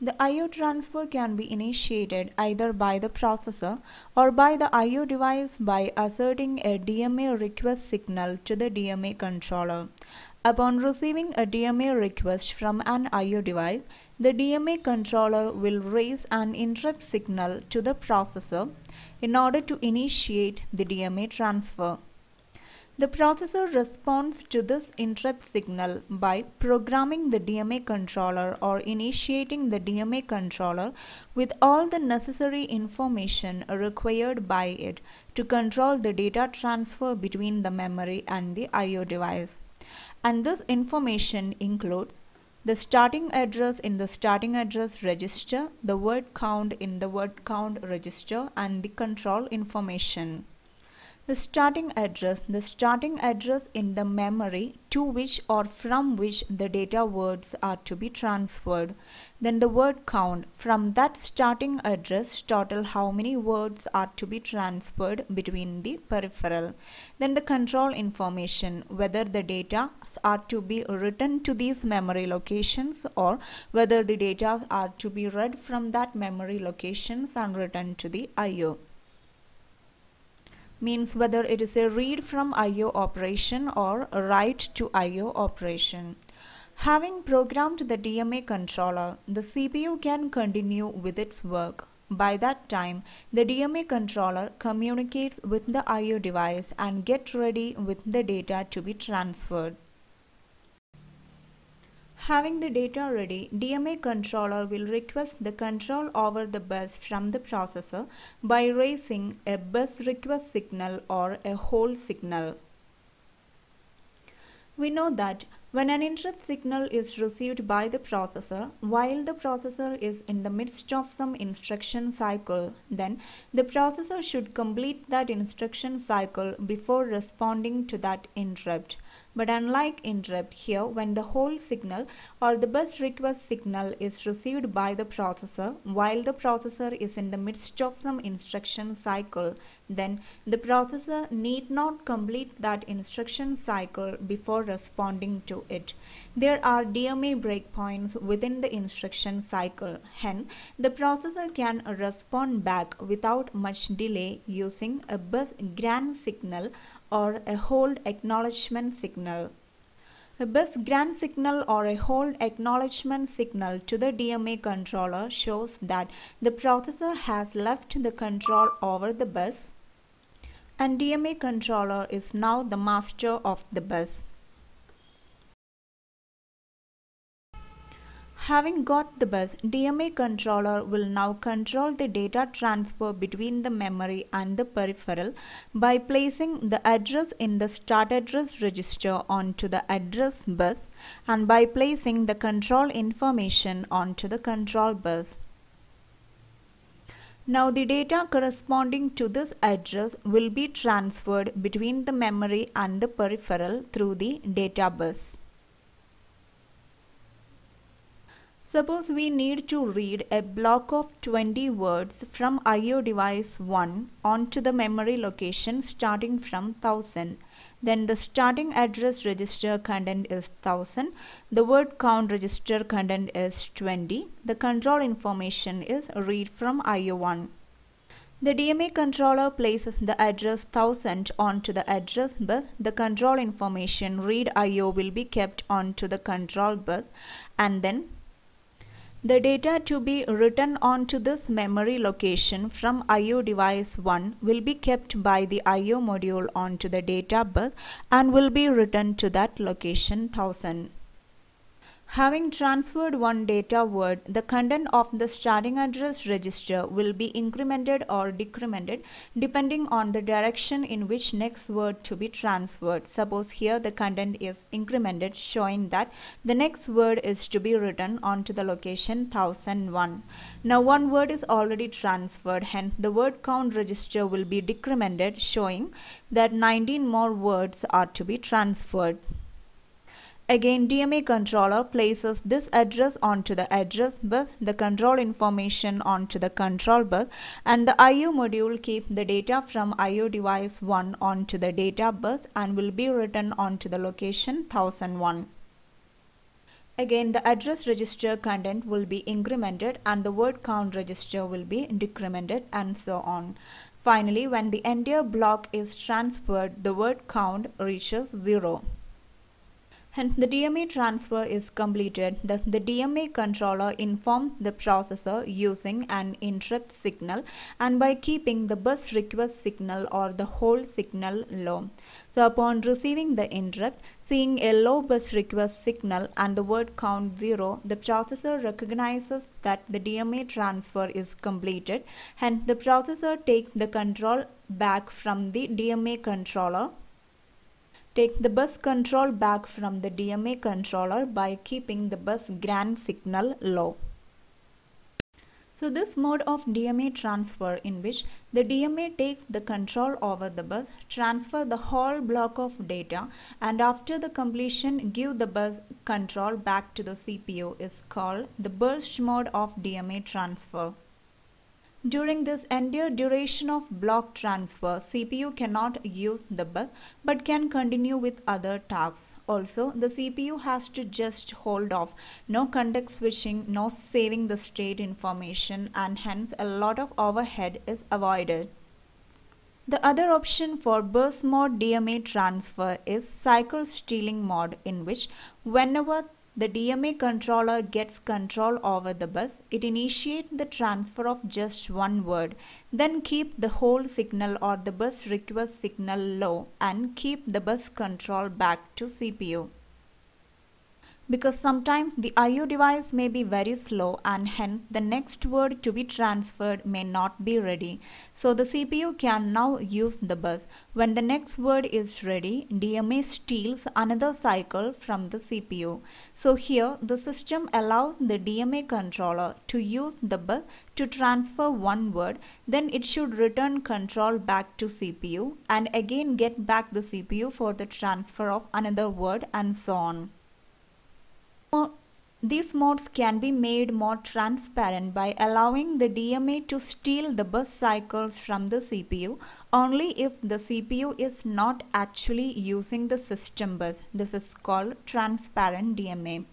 The I.O. transfer can be initiated either by the processor or by the I.O. device by asserting a DMA request signal to the DMA controller. Upon receiving a DMA request from an I.O. device, the DMA controller will raise an interrupt signal to the processor in order to initiate the DMA transfer. The processor responds to this interrupt signal by programming the DMA controller or initiating the DMA controller with all the necessary information required by it to control the data transfer between the memory and the I.O. device. And this information includes the starting address in the starting address register, the word count in the word count register and the control information. The starting address, the starting address in the memory to which or from which the data words are to be transferred. Then the word count, from that starting address total how many words are to be transferred between the peripheral. Then the control information, whether the data are to be written to these memory locations or whether the data are to be read from that memory locations and written to the I.O means whether it is a read from IO operation or a write to IO operation. Having programmed the DMA controller, the CPU can continue with its work. By that time, the DMA controller communicates with the IO device and get ready with the data to be transferred. Having the data ready, DMA controller will request the control over the bus from the processor by raising a bus request signal or a hold signal. We know that when an interrupt signal is received by the processor, while the processor is in the midst of some instruction cycle, then the processor should complete that instruction cycle before responding to that interrupt. But unlike interrupt here, when the hold signal or the bus request signal is received by the processor while the processor is in the midst of some instruction cycle, then the processor need not complete that instruction cycle before responding to it. There are DMA breakpoints within the instruction cycle. Hence, the processor can respond back without much delay using a bus grant signal or a hold acknowledgement signal. A bus grant signal or a hold acknowledgement signal to the DMA controller shows that the processor has left the control over the bus and DMA controller is now the master of the bus. Having got the bus, DMA controller will now control the data transfer between the memory and the peripheral by placing the address in the start address register onto the address bus and by placing the control information onto the control bus. Now the data corresponding to this address will be transferred between the memory and the peripheral through the data bus. Suppose we need to read a block of 20 words from IO device 1 onto the memory location starting from 1000. Then the starting address register content is 1000. The word count register content is 20. The control information is read from IO1. The DMA controller places the address 1000 onto the address bus. The control information read IO will be kept onto the control bus and then the data to be written onto this memory location from IO device 1 will be kept by the IO module onto the data bus and will be written to that location 1000. Having transferred one data word, the content of the starting address register will be incremented or decremented depending on the direction in which next word to be transferred. Suppose here the content is incremented showing that the next word is to be written onto the location 1001. Now one word is already transferred hence the word count register will be decremented showing that 19 more words are to be transferred. Again DMA controller places this address onto the address bus, the control information onto the control bus and the IO module keeps the data from IO device 1 onto the data bus and will be written onto the location 1001. Again, the address register content will be incremented and the word count register will be decremented and so on. Finally, when the entire block is transferred, the word count reaches 0. Hence, the DMA transfer is completed. Thus, the DMA controller informs the processor using an interrupt signal and by keeping the bus request signal or the hold signal low. So, upon receiving the interrupt, seeing a low bus request signal and the word count 0, the processor recognizes that the DMA transfer is completed. Hence, the processor takes the control back from the DMA controller Take the bus control back from the DMA controller by keeping the bus grant signal low. So this mode of DMA transfer in which the DMA takes the control over the bus, transfer the whole block of data and after the completion give the bus control back to the CPU is called the burst mode of DMA transfer. During this entire duration of block transfer, CPU cannot use the bus but can continue with other tasks. Also, the CPU has to just hold off. No context switching, no saving the state information and hence a lot of overhead is avoided. The other option for burst mode DMA transfer is cycle stealing mode in which whenever the DMA controller gets control over the bus. It initiates the transfer of just one word, then keep the hold signal or the bus request signal low and keep the bus control back to CPU because sometimes the IO device may be very slow and hence the next word to be transferred may not be ready. So the CPU can now use the bus. When the next word is ready, DMA steals another cycle from the CPU. So here the system allows the DMA controller to use the bus to transfer one word then it should return control back to CPU and again get back the CPU for the transfer of another word and so on. These modes can be made more transparent by allowing the DMA to steal the bus cycles from the CPU only if the CPU is not actually using the system bus. This is called transparent DMA.